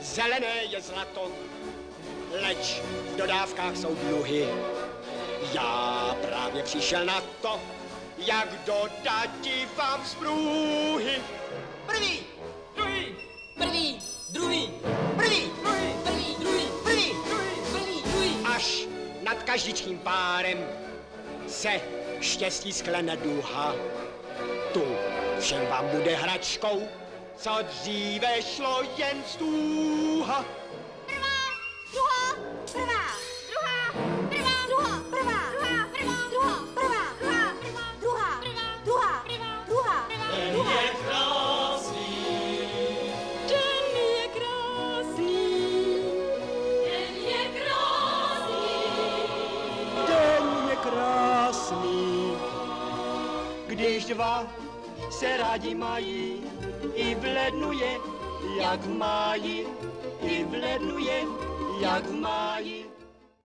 zelené je zlato, leč v dodávkách jsou dluhy. Já právě přišel na to, jak dodat vám z průhy. Prvý, Druhý, prvý, druhý, prvý, druhý, prvý, druhý, prvý, druhý, prvý, druhý. Až nad každičkým párem se štěstí sklene duha. Tu všem vám bude hračkou, co dříve šlo jen z tuha. Druhá, prvá, druhá, prvá, druhá, prvá, druhá, prvá, druhá, prvá, druhá, prvá, druhá, druhá, druhá, druhá. Den je krásný. Den je krásný. Den je krásný, když dva se rádi mají, i v lednu je, jak v máji, i v lednu je, jak v máji.